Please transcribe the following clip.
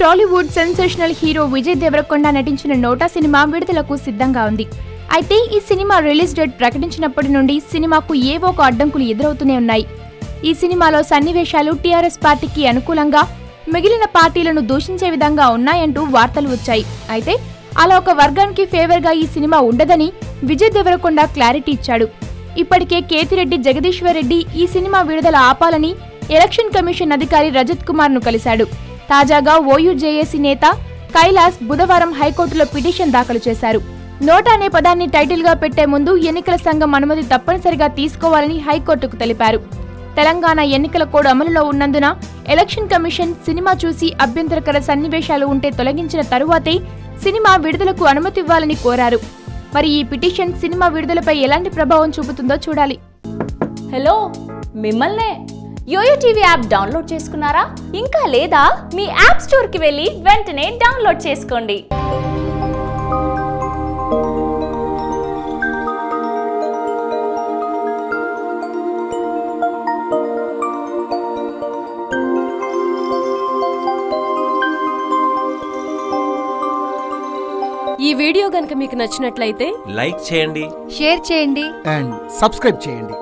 Tollywood sensational hero Vijay Devarakonda నటించిన NOTA cinema విడుదలకు సిద్ధంగా ఉంది. అయితే ఈ సినిమా రిలీజ్ డేట్ ప్రకటించినప్పటి నుండి సినిమాకు ఏవో ఒక అడ్డంకులు ఎదురవుతూనే ఉన్నాయి. ఈ సినిమాలో సన్నివేశాలు టీఆర్ఎస్ పార్టీకి అనుకూలంగా మిగిలిన పార్టీలను దూషించే విధంగా ఉన్నాయంటూ వార్తలు వచ్చాయి. అయితే అలా ఒక వర్గానికి ఫేవర్గా ఈ సినిమా ఉండదని విజయ్ దేవరకొండ క్లారిటీ ఇచ్చాడు. ఇప్పటికే కేతిరెడ్డి జగదీశ్వర్ రెడ్డి ఈ సినిమా విడుదల ఆపాలని ఎలక్షన్ కమిషన్ అధికారి రజత్ కుమార్ను కలిశాడు. తాజాగా ఓయూజేఏసీ నేత కైలాస్ బుధవారం హైకోర్టులో పిటిషన్ దాఖలు చేశారు. నోటా అనే పదాన్ని టైటిల్గా పెట్టే ముందు ఎన్నికల సంఘం అనుమతి తప్పనిసరిగా తీసుకోవాలని హైకోర్టుకు తెలిపారు. తెలంగాణ ఎన్నికల కోడ్ అమలులో ఉన్నందున ఎలక్షన్ కమిషన్ సినిమా చూసి అభ్యంతరకర సన్నివేశాలు ఉంటే తొలగించిన తరువాతే సినిమా విడుదలకు అనుమతి ఇవ్వాలని కోరారు. మరి ఈ పిటిషన్ సినిమా విడుదలపై ఎలాంటి ప్రభావం చూపుతుందో చూడాలి. హలో మిమ్మల్నే యోయో టీవీ యాప్ డౌన్లోడ్ చేసుకున్నారా? ఇంకా లేదా మీ యాప్ స్టోర్కి వెళ్ళి వెంటనే డౌన్లోడ్ చేసుకోండి. ఈ వీడియో గనుక మీకు నచ్చినట్లయితే లైక్ చేయండి. షేర్ చేయండి. అండ్ సబ్స్క్రైబ్ చేయండి.